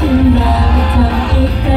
Từng là thật ít